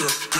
yeah, yeah.